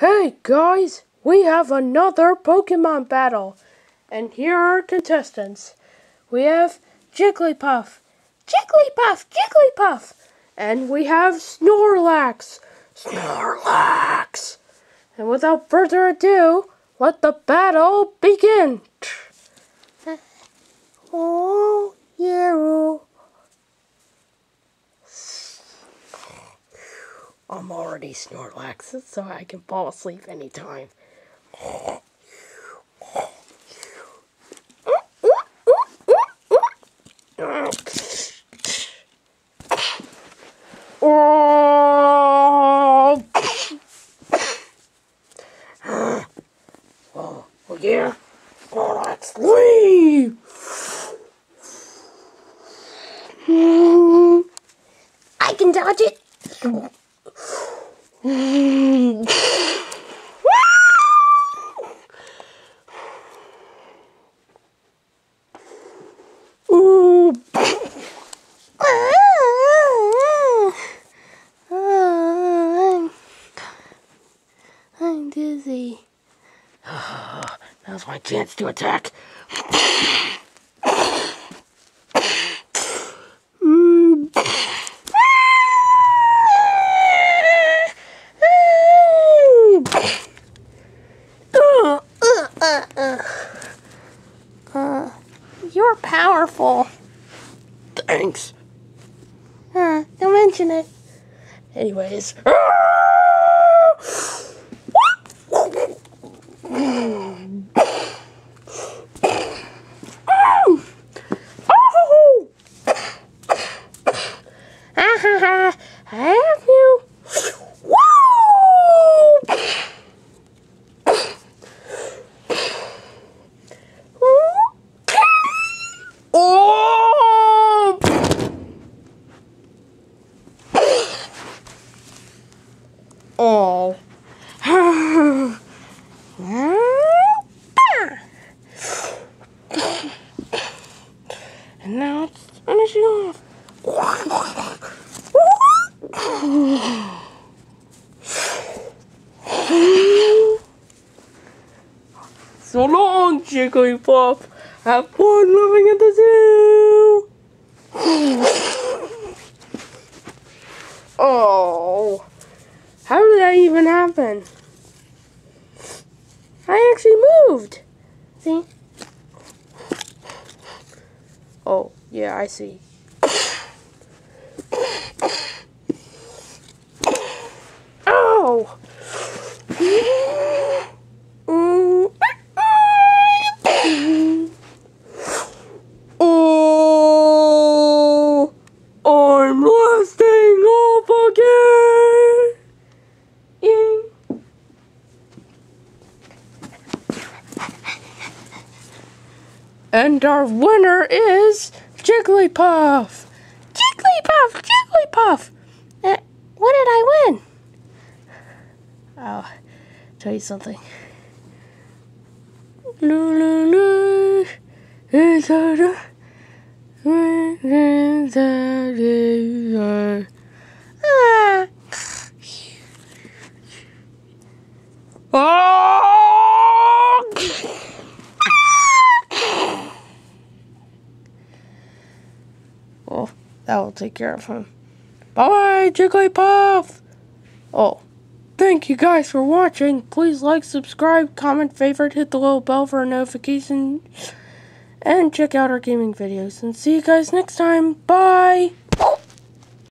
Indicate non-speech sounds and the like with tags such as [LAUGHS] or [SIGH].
Hey guys, we have another Pokemon battle. And here are our contestants. We have Jigglypuff, Jigglypuff, Jigglypuff. And we have Snorlax, Snorlax. And without further ado, let the battle begin. [LAUGHS] Oh, yeah. Oh. I'm already Snorlax, so I can fall asleep anytime. Oh, oh yeah. Snorlax, leave! I can dodge it. [SIGHS] [SIGHS] [SIGHS] I'm dizzy. Now's my chance to attack. Mm. Uh, uh, uh, uh. Uh, you're powerful. Thanks. Uh, don't mention it. Anyways. I have you. Woo! Oh! Oh. and now it's finishing off. So long, Jigglypuff. Have fun living at the zoo. oh, how did that even happen? I actually moved. See? Oh, yeah, I see. Ow! Oh, I'm lasting off again. Ying. And our winner is Jigglypuff. Jigglypuff, Jigglypuff. Uh, what did I win? I'll tell you something. Lulu, it's a Ah. Oh! That will take care of him. Bye bye, Jigglypuff! Oh, thank you guys for watching. Please like, subscribe, comment, favorite, hit the little bell for a notification, and check out our gaming videos. And see you guys next time. Bye!